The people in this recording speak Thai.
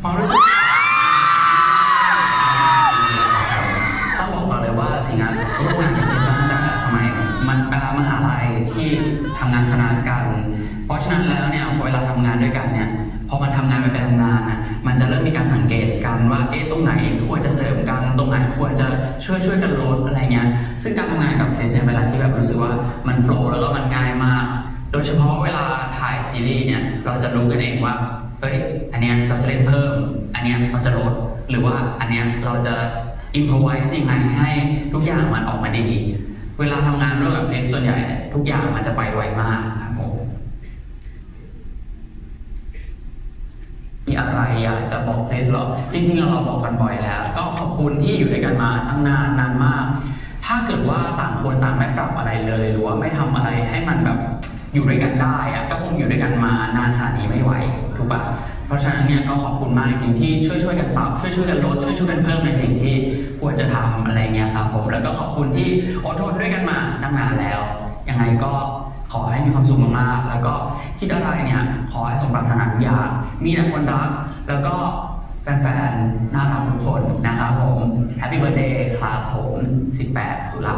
ความรู้สึกต้องบอกก่อนเลยว่าสิ่งงานร่วมงานกับเซซันตั้งแต่สมัยมันเอ่อมหาลัยที่ทำงานคณะกัน เพราะฉะนั้นแล้วเนี่ยเวลาทำงานด้วยกันเนี่ยพอมันทำงานไปเป็นนานๆนะมันจะเริ่มมีการสังเกตกันว่าเอ๊ะตรงไหนควรจะเสริมกันตรงไหนควรจะช่วยช่วยกันลดอะไรเงี้ยซึ่งการทำงานกับเทสเนี่ยเวลาที่แบบรู้สึกว่ามันโฟล์แล้วก็มันง่ายมาก โดยเฉพาะเวลาถ่ายซีรีส์เนี่ยเราจะรู้กันเองว่า เอ้ยอันเนี้ยเราจะเล่นเพิ่ม อันเนี้ยเราจะลด หรือว่าอันเนี้ยเราจะอิมพอไวส์ยังไงให้ทุกอย่างมันออกมาดี เวลาทำงานร่วมกับเอสส่วนใหญ่ทุกอย่างมันจะไปไวมากครับผมมีอะไรอยากจะบอกเพลสหรอ จริง ๆ เราเราบอกกันบ่อยแล้ว ก็ขอบคุณที่อยู่ด้วยกันมาตั้งนานนานมาก ถ้าเกิดว่าต่างคนต่างไม่ปรับอะไรเลย หรือว่าไม่ทำอะไรให้มันแบบ อยู่ด้วยกันได้อะก็คงอยู่ด้วยกันมานานขนาดนี้ไม่ไหวถูกปะเพราะฉะนั้นเนี่ยก็ขอบคุณมากจริงๆที่ช่วยช่วยๆกันปรับช่วยช่วยๆกันลดช่วยช่วยๆกันเพิ่มในสิ่งที่ควรจะทำอะไรเงี้ยครับผมแล้วก็ขอบคุณที่อดทนด้วยกันมาตั้งนานแล้วยังไงก็ขอให้มีความสุขมากๆแล้วก็คิดอะไรเนี่ยขอให้สมปรารถนาทุกอย่างมีแต่คนรักแล้วก็แฟนๆน่ารักทุกคนนะครับผม Happy Birthday ครับผม 18 ตุลา